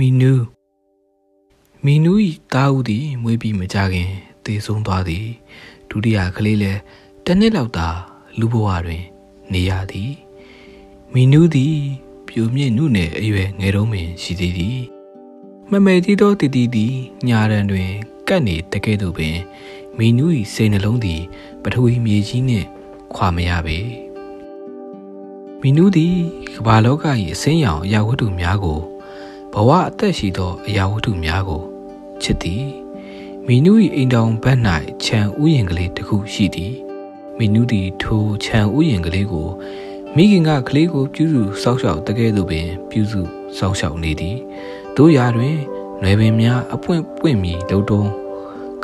မီနူးမီနူး၏တားဦးသည်မွေးပြီးမကြခင်တည်ဆုံးသွားသည်ဒုတိယကလေးလည်းတစ်နှစ်လောက်သာလူဘဝတွင် နေရသည်မီနူးသည်ပြိုမြင့်နုနယ်အရွယ်ငယ်တုံးပင်ရှိသေးသည်မမေကြီးသောတီတီသည်ညာရန်တွင်ကပ်နေတကဲ့သို့ပင်မီနူး၏စိတ်နှလုံးသည်ပထဝီမြေကြီးနှင့်ခွာမရပေမီနူးသည်ကမ္ဘာလောက၏အစင်းရောင်အရာဝတ္ထုများကို ဘဝအသက်ရှိသောအရာဝတ္ထုများကိုချစ်သည်မီနူး၏အိမ်တောင်ဘက်၌ခြံဥယျာဉ်ကလေးတစ်ခုရှိသည်မီနူးသည်ထိုခြံဥယျာဉ်ကလေးကိုမိခင်ကကလေးကိုပြုစုစောက်ရှောက်တကယ်လို့ပင် ပြုစုစောက်ရှောက်နေသည်တို့ရာတွင်နွယ်ပင်များအပွင့်ပွင့်မီတုံတုံ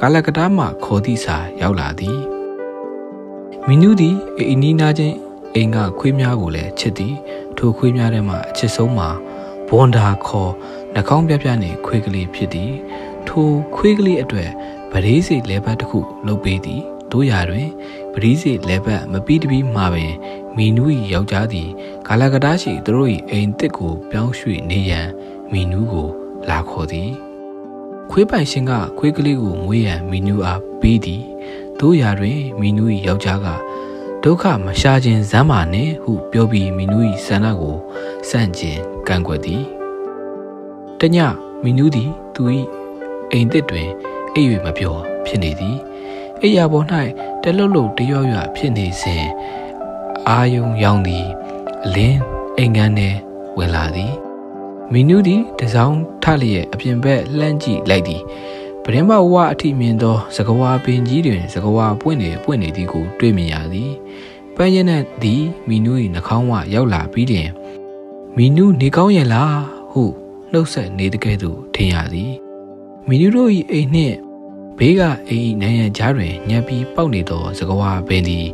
ကာလကတားမှခေါ်သည့်စာရောက်လာသည်မီနူးသည်အိနီးနာချင်းအိမ်ကခွေးများကိုလည်းချစ်သည်ထိုခွေးများထဲမှအချစ်ဆုံးမှာ ဘွန်ဒါခေါ်နှာခေါင်းပြပြနဲ့ခွေးကလေးဖြစ်သည် ထိုခွေးကလေးအတွက်ပရိစီလဲဘတ်တစ်ခုလုပ်ပေးသည်တို့ရာတွင်ပရိစီလဲဘတ်မပြီးတပြီးမှပင်မီနူး၏ယောက်ျားသည်ကာလာကတားရှိသူတို့၏အိမ်တစ်ကိုပြောင်းရွှေ့နေရန်မီနူးကိုလာခေါ်သည်ခွေးပိုင်ရှင်ကခွေးကလေးကိုမွေးရန်မီနူးအားပေးသည်တို့ရာတွင်မီနူး၏ယောက်ျားကဒုက္ခမရှာခြင်းဇမ်းမာနှင့်ဟုပြောပြီးမီနူး၏ဆန္ဒကိုစန့်ကျင် ကန့်ကွက်သည်တညမီနူးသည်သူ၏အိမ်သစ်တွင်အိပ်၍မပျော်ဖြစ်နေသည်အိယာပေါ်၌တလှုပ်လှုပ်တရွရွဖြစ်နေစဉ်အာယုံရောင်သည်အလင်းအိမ်ငန်းထဲဝင်လာသည်မီနူးသည်တစောင်းထလျက်အပြင်ဘက်လှမ်းကြည့်လိုက်သည်ပရင်မဝအထိမြင်သောစကဝါပင်ကြီးတွင်စကဝါပွင့်နေပွင့်နေသည်ကိုတွေ့မြင်ရသည်ပန်းရင်နဲ့သည်မီနူး၏နှာခေါင်းဝရောက်လာပြီးလျင် မီနူးနေကောင်းရဲ့လားဟုနှုတ်ဆက်နေတကဲ့သို့ထင်ရသည်မီနူးတို့၏အိမ်နှင့်ဘေးကအိမ်၏နန်းရံကြားတွင်ညပ်ပြီးပေါက်နေသောစကဝါပင်သည်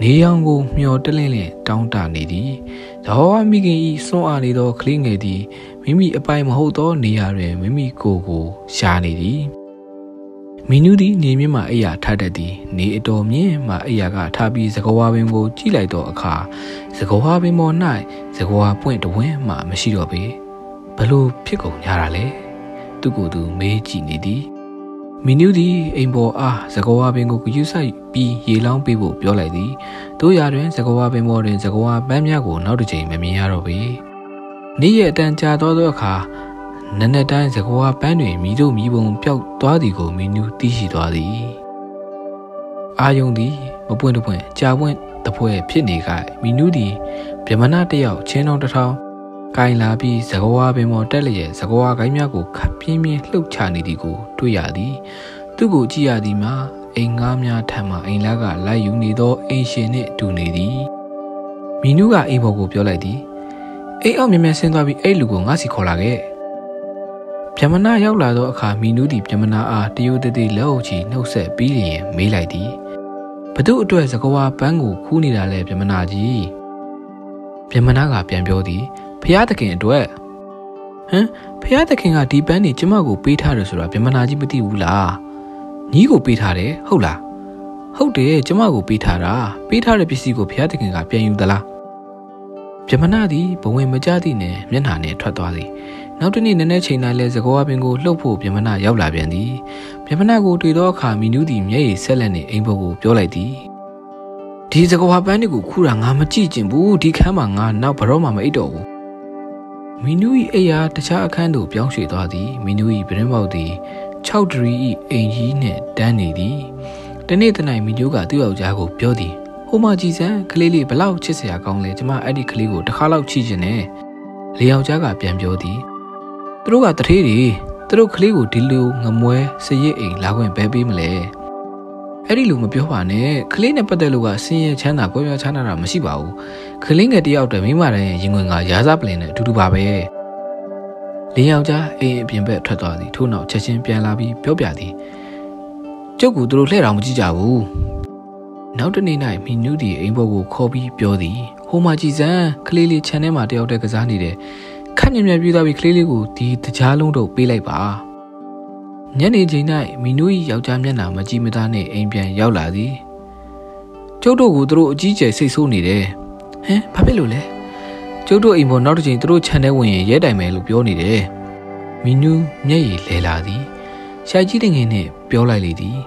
နေရောင်ကိုမျောတလင်းလင်းတောင်းတနေသည်။သဟောမိခင်၏စွန့်အားနေသောကလေးငယ်သည်မိမိအပိုင်မဟုတ်သောနေရာတွင်မိမိကိုယ်ကိုရှာနေသည်။ မီနူးသည်နေမြင့်မှအိယာထတတ်သည်နေအတော်မြင့်မှအိယာကထပြီးစကဝါပင်ကိုကြည့်လိုက်သောအခါစကဝါပင်ပေါ်၌စကဝါပွင့်တဝင်းမှမရှိတော့ပေဘလို့ဖြစ်ကုန်ကြတာလဲသူကိုယ်သူမေးကြည့်နေသည်မီနူးသည်အိမ်ပေါ်အားသကဝါပင်ကိုယူဆိုင်ပြီးရေလောင်းပေးဖို့ပြောလိုက်သည်တို့ရာတွင်သကဝါပင်ပေါ်တွင်သကဝါပန်းများကိုနောက်တစ်ချိန်မမြင်ရတော့ပေနေ့ရက်အတန်ကြာသောသောအခါ နနက်တိုင်းသကဝါပန်းတွင်မိတို့မိဘုံပျောက်သွားသည်ကိုမီနူးသိရှိသွားသည်အာယုံသည်မပွင့်တပွင့်ကြာပွင့်တပွဲဖြစ်နေကမီနူးသည်ဗြဟ္မဏတယောက်ချင်းတော်တစ်ထောင်ကိုင်လာပြီးသကဝါပင်ပေါ်တက်လျက်သကဝါကိုင်းများကိုခပ်ပြင်းပြင်းလှုပ်ချနေသည်ကိုတွေ့ရသည်သူကိုကြည့်ရသည်မှာအိမ်ငါးများထံမှအိမ်လာကလိုက်ယူနေသောအိမ်ရှင်နှင့်တူနေသည်မီနူးကအိမ်ပေါ်ကိုပြောလိုက်သည်အိမ်အောက်မြင်မြန်ဆင်းသွားပြီးအဲ့လူကိုငါစီခေါ်လာခဲ့ ဗျမနာရောက်လာသောအခါမီနူးသည်ဗျမနာအားတရိုးတသေးလက်အုပ်ချီနှုတ်ဆက်ပြီးလျင်မေးလိုက်သည်ဘသူအတွက်သကဝါပန်းကိုခူးနေတာလဲဗျမနာကြီးဗျမနာကပြန်ပြောသည်ဖျားသခင်အတွက်ဟမ်ဖျားသခင်ကဒီပန်းနေကျမကိုပေးထားတယ်ဆိုတာဗြဟ္မနာကြီးမသိဘူးလားညီးကိုပေးထားတယ်ဟုတ်လားဟုတ်တယ်ကျမကိုပေးထားတာပေးထားတဲ့ပစ္စည်းကိုဖျားသခင်ကပြန်ယူသလားဗြဟ္မနာသည်ဘဝင်မကြသည့်နဲ့မျက်နှာနဲ့ထွက်သွားသည် နောက်တနေ့နည်းနည်းချိန်တိုင်းလဲသကောအပင်ကိုလှုပ်ဖို့ဗြဟ္မနာရောက်လာပြန်သည်ဗြဟ္မနာကိုတွေ့သောအခါမီနူးသည်မျက်ရည်ဆက်လက်နေအိမ်ဘုတ်ကိုပြောလိုက်သည်ဒီသကောပန်းတွေကိုခူတာငါမကြည့်ကျင်ဘူးဒီခန်းမှာငါနောက်ဘရောမှမအိတ်တော့ဘူးမီနူ၏အိယာတခြားအခန်းသို့ပြောင်းရွှေ့သွားသည်မီနူ၏ပြင်းပေါက်သည်6ဒရီ၏အိမ်ကြီးနှင့်တန်းနေသည်တနေ့တနိုင်မီနူကသူ့ယောက်ျားကိုပြောသည်ဟိုမကြည်စမ်းကလေးလေးဘလောက်ချစ်စရာကောင်းလဲကျမအဲ့ဒီကလေးကိုတစ်ခါလောက်ချစ်ချင်တယ်လေယောက်ျားကပြန်ပြောသည် သူတို့ကတထေးတွေသူတို့ကလေးကိုဒီလိုငမွဲစရစ်အိမ်လာခွင့်ပဲပေးမလဲအဲ့ဒီလိုမပြောပါနဲ့ကလေးနဲ့ပတ်သက်လို့ကဆင်းရဲချမ်းသာကြွယ်ပြချမ်းသာတာမရှိပါဘူးကလေးငယ်တယောက်တည်းမိမတိုင်းရဲ့ရင်ဝင်ကရာစားပလင်နဲ့အတူတူပါပဲလေးယောက်ျားအိမ်အပြင်ဘက်ထွက်သွားသည်ထို့နောက်ချက်ချင်းပြန်လာပြီးပြောပြသည်ကျုပ်ကသူတို့လှည့်တော်မကြည့်ကြဘူးနောက်တနေ့၌မီနူးဒီအိမ်ဘောကိုခေါ်ပြီးပြောသည်ဟိုမှာကြည်စမ်းကလေးလေးခြံထဲမှာတယောက်တည်းကစားနေတယ် ခက်မြမြပြေးသွားပြီးကလေးလေးကိုဒီတကြားလုံးတော့ပေးလိုက်ပါညနေချိန်၌မီနူး၏ယောက်ျားမျက်နှာမကြည့်မသားနှင့်အိမ်ပြန်ရောက်လာသည်ကျုပ်တို့ကိုသူတို့အကြီးကျယ်စိတ်ဆိုးနေတယ်ဟမ်ဘာဖြစ်လို့လဲကျုပ်တို့အိမ်ပေါ်နောက်တစ်ချိန်သူတို့ခြံထဲဝင်ရင်ရဲတိုင်မယ်လို့ပြောနေတယ်မီနူးမျက်ရည်လဲလာသည်ရှာကြီးတငယ်နှင့်ပြောလိုက်လေသည်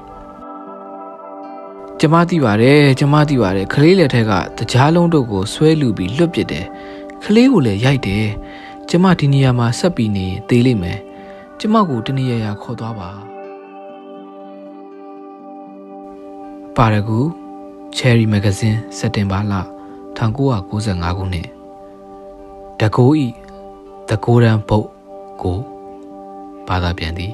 ကျမသိပါတယ်ကျမသိပါတယ်ခလေးလက်ထက်ကတကြားလုံးတို့ကိုဆွဲလူပြီးလွတ်ပစ်တယ်ခလေးကိုလည်းရိုက်တယ် ကျမဒီနေရာမှာဆက်ပြီးနေသေးလိမ့်မယ်ကျမကိုတနေရာရာခေါ်သွားပါပါရကူ Cherry Magazine စက်တင်ဘာလ1995ခုနှစ်တကိုးဤ The Golden Boat ကိုဘာသာပြန်သည်